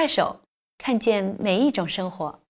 快手看见每一种生活。